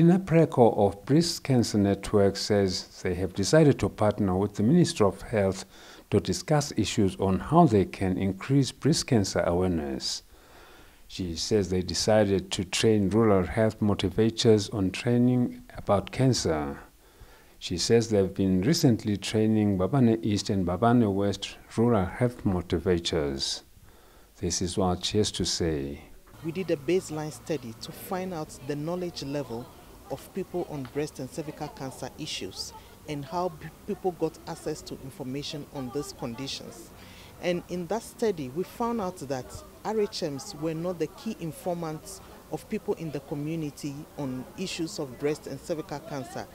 INAPRECO of Breast Cancer Network says they have decided to partner with the Ministry of Health to discuss issues on how they can increase breast cancer awareness. She says they decided to train rural health motivators on training about cancer. She says they've been recently training Mbabane East and Mbabane West rural health motivators. This is what she has to say. We did a baseline study to find out the knowledge level of people on breast and cervical cancer issues and how people got access to information on these conditions. And in that study, we found out that RHMs were not the key informants of people in the community on issues of breast and cervical cancer.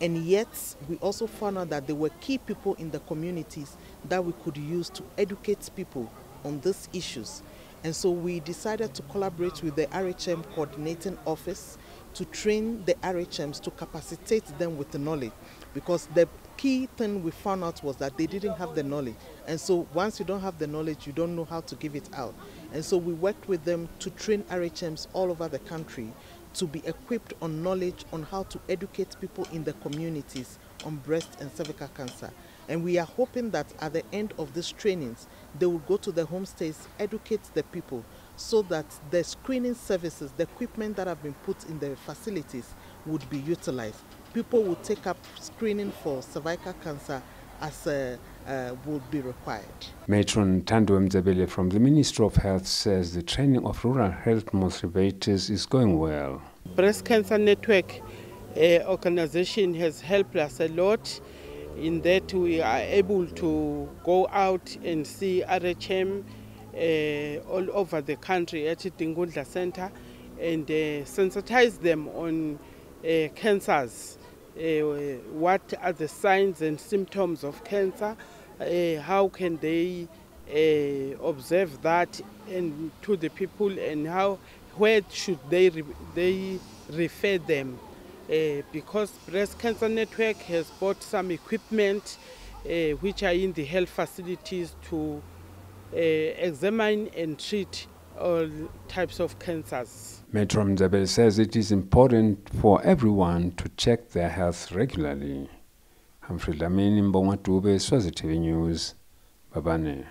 And yet, we also found out that there were key people in the communities that we could use to educate people on these issues. And so we decided to collaborate with the RHM coordinating office to train the RHMs to capacitate them with the knowledge because the key thing we found out was that they didn't have the knowledge. And so once you don't have the knowledge you don't know how to give it out. And so we worked with them to train RHMs all over the country to be equipped on knowledge on how to educate people in the communities on breast and cervical cancer. And we are hoping that at the end of these trainings they will go to the homestays educate the people so that the screening services, the equipment that have been put in the facilities would be utilized. People would take up screening for cervical cancer as uh, uh, would be required. Matron Tando Mzabele from the Ministry of Health says the training of rural health motivators is going well. Breast Cancer Network uh, organization has helped us a lot in that we are able to go out and see RHM all over the country at Tinkhundla Center and uh, sensitize them on uh, cancers. Uh, what are the signs and symptoms of cancer? Uh, how can they uh, observe that and to the people and how where should they re they refer them? because breast cancer network has bought some equipment which are in the health facilities to uh, examine and treat all types of cancers. Metro Mzabel says it is important for everyone to check their health regularly. Humphrey Lamini Mbongwa Tube, Swazi TV News, Mbabane.